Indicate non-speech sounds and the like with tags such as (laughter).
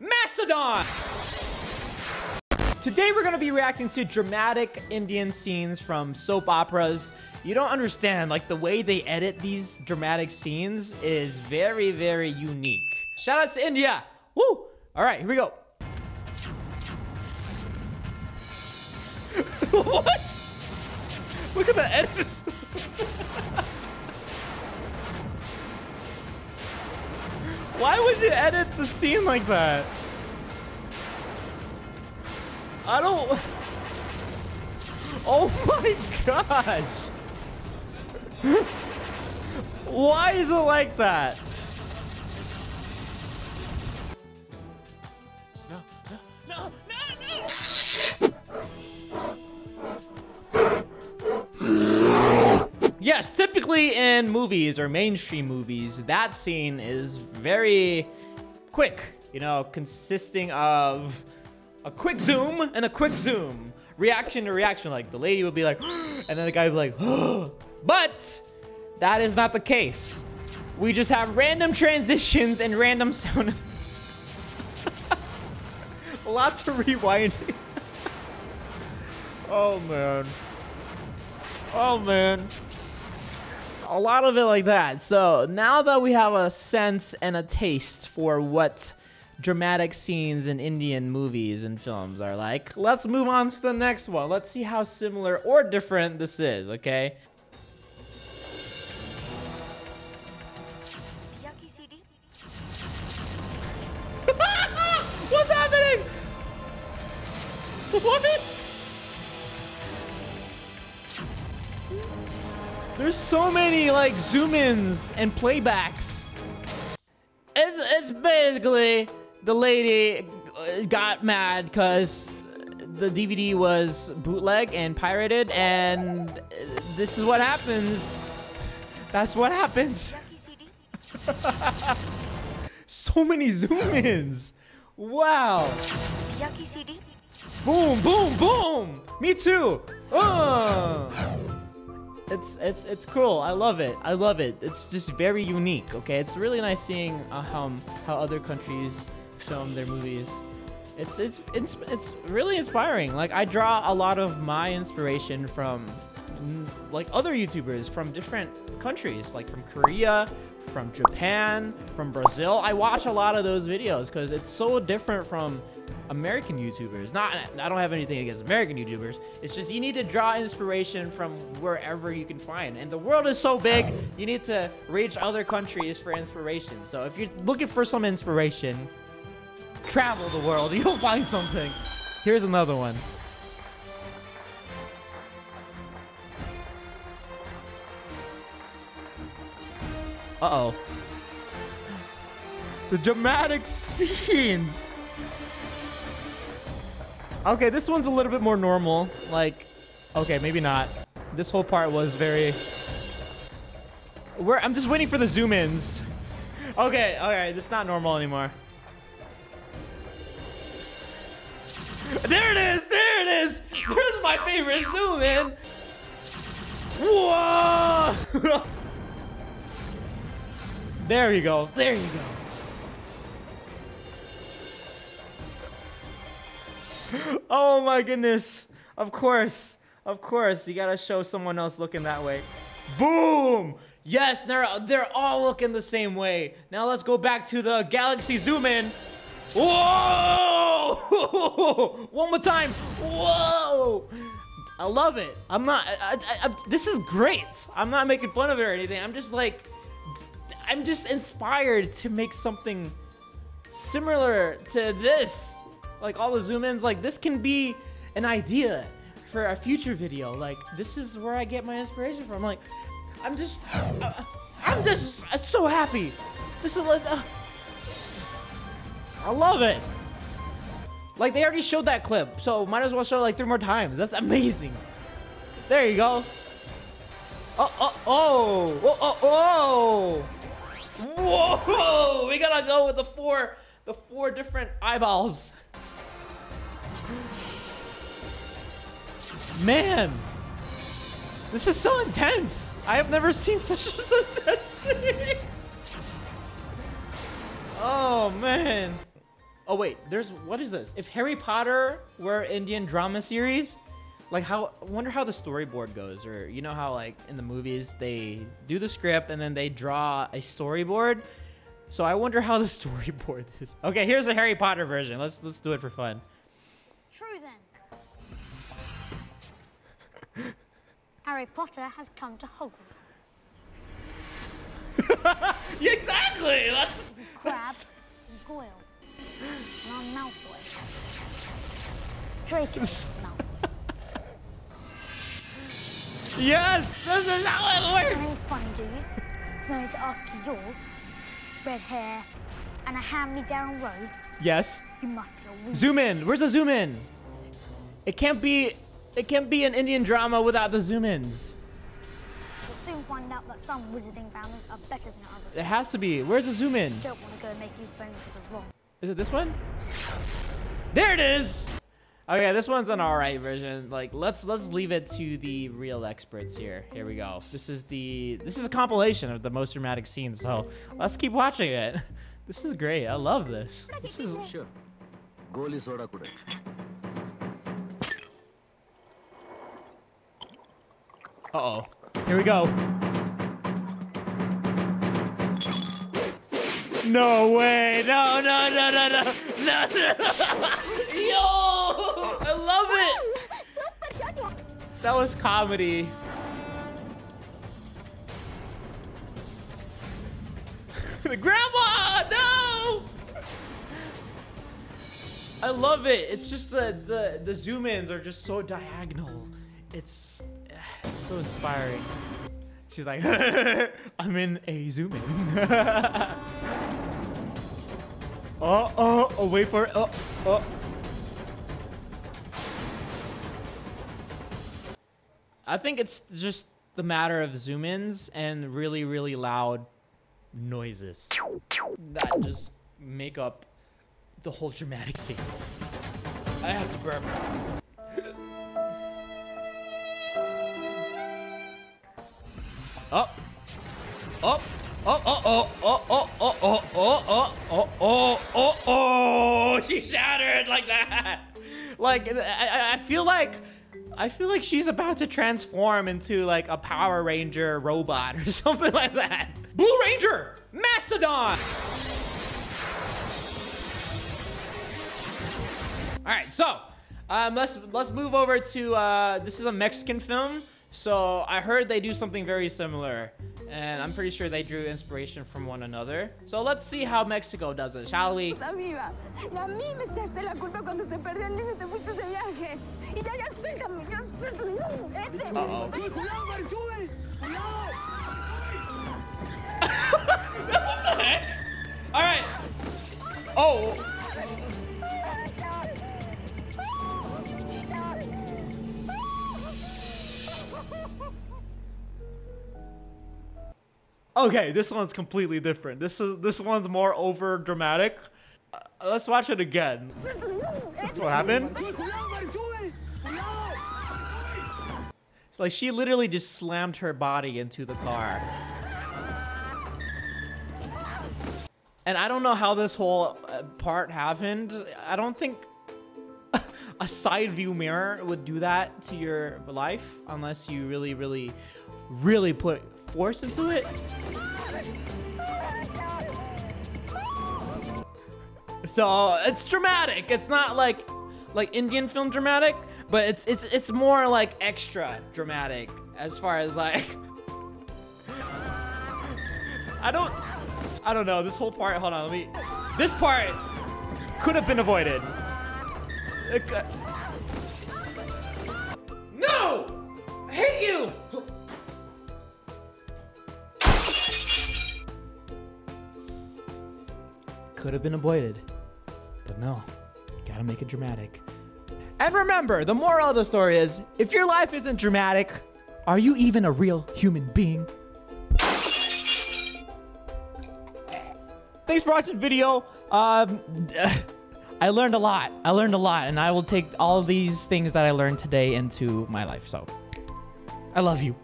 Mastodon! Today we're gonna be reacting to dramatic Indian scenes from soap operas. You don't understand, like the way they edit these dramatic scenes is very, very unique. Shout out to India! Woo! All right, here we go. (laughs) what? Look at the edit. (laughs) Why would you edit the scene like that? I don't... (laughs) Oh my gosh! (laughs) Why is it like that? Yes, typically in movies or mainstream movies, that scene is very quick, you know, consisting of a quick zoom and a quick zoom. Reaction to reaction. Like the lady would be like, (gasps) and then the guy would be like, (gasps) but that is not the case. We just have random transitions and random sound. (laughs) Lots of rewinding. (laughs) oh man. Oh man. A lot of it like that. So now that we have a sense and a taste for what dramatic scenes in Indian movies and films are like. Let's move on to the next one. Let's see how similar or different this is, okay? (laughs) What's happening? What? There's so many like zoom ins and playbacks. It's, it's basically the lady got mad because the DVD was bootleg and pirated, and this is what happens. That's what happens. (laughs) so many zoom ins. Wow. Boom, boom, boom. Me too. Uh. It's it's it's cool. I love it. I love it. It's just very unique. Okay, it's really nice seeing uh, how how other countries film their movies. It's, it's it's it's really inspiring. Like I draw a lot of my inspiration from like other YouTubers from different countries, like from Korea, from Japan, from Brazil. I watch a lot of those videos because it's so different from American YouTubers. Not, I don't have anything against American YouTubers. It's just you need to draw inspiration from wherever you can find. And the world is so big, you need to reach other countries for inspiration. So if you're looking for some inspiration, travel the world. (laughs) You'll find something. Here's another one. Uh-oh. The dramatic (laughs) scenes. Okay, this one's a little bit more normal. Like, okay, maybe not. This whole part was very... Where I'm just waiting for the zoom ins. Okay, alright, this is not normal anymore. There it is! There it is! There's my favorite zoom in! Whoa! (laughs) there you go. There you go. (laughs) Oh my goodness. Of course. Of course. You gotta show someone else looking that way. Boom! Yes, they're, they're all looking the same way. Now let's go back to the galaxy zoom in. Whoa! (laughs) One more time. Whoa! I love it. I'm not. I, I, I, this is great. I'm not making fun of it or anything. I'm just like, I'm just inspired to make something similar to this. Like all the zoom ins. Like this can be an idea for a future video. Like this is where I get my inspiration from. Like I'm just, uh, I'm just so happy. This is like. Uh, I love it. Like, they already showed that clip, so might as well show it like three more times. That's amazing. There you go. Oh, oh, oh, oh, oh, oh. Whoa, we gotta go with the four, the four different eyeballs. Man, this is so intense. I have never seen (laughs) such a intense Oh, man. Oh wait, there's what is this? If Harry Potter were Indian drama series, like how I wonder how the storyboard goes, or you know how like in the movies they do the script and then they draw a storyboard. So I wonder how the (laughs) storyboard is. Okay, here's a Harry Potter version. Let's let's do it for fun. It's True then. Harry Potter has come to Hogwarts. (laughs) Yeah, exactly. That's This is Crabbe and Goyle. And I'm Malfoy. Draco (laughs) Malfoy. yes. This is how it works. funny, do you? No need to ask you yours. Red hair and a hand-me-down robe. Yes. You must be a. Zoom in. Where's the zoom in? It can't be. It can't be an Indian drama without the zoom-ins. You'll soon find out that some wizarding families are better than others. It has to be. Where's the zoom-in? Don't want to go make you friends with the wrong. Is it this one? There it is! Okay, this one's an alright version. Like, let's let's leave it to the real experts here. Here we go. This is the this is a compilation of the most dramatic scenes, so let's keep watching it. (laughs) This is great. I love this. This is sure. Uh oh. Here we go. No way! No no no no no no no! (laughs) Yo! I love it. That was comedy. the (laughs) grandma! No! I love it. It's just the the the zoom ins are just so diagonal. It's (sighs) it's so inspiring. She's like, (laughs) I'm in a zoom in. oh oh oh! Wait for it. Oh oh. I think it's just the matter of zoom ins and really, really loud noises that just make up the whole dramatic scene. I have to burp. Oh. Oh. Oh, oh, oh, oh, oh, oh, oh, oh, oh, oh, oh, oh, oh, she shattered like that. Like, I, I- I feel like, I feel like she's about to transform into like a Power Ranger robot or something like that. Blue Ranger, Mastodon. All right, so um, let's let's move over to uh, this is a Mexican film. So I heard they do something very similar, and I'm pretty sure they drew inspiration from one another. So let's see how Mexico does it, shall we? Está viva. Y a mí me echaste la culpa cuando se perdió el niño y te fuiste de viaje. Y ya, ya, suéltame, ya, suéltame. No, este. Uh-oh. All right. Oh. (laughs) Okay, this one's completely different. This is this one's more over dramatic. Uh, let's watch it again. That's what happened. Like she literally just slammed her body into the car. And I don't know how this whole uh, part happened. I don't think a side view mirror would do that to your life unless you really, really, really put force into it. So it's dramatic. It's not like like Indian film dramatic, but it's it's it's more like extra dramatic as far as like I don't I don't know. This whole part, hold on, let me This part could have been avoided. No! I hate you! Could have been avoided. But no, gotta make it dramatic. And remember, the moral of the story is if your life isn't dramatic, are you even a real human being? Thanks for watching the video. Um, (laughs) I learned a lot. I learned a lot, and I will take all these things that I learned today into my life. So, I love you.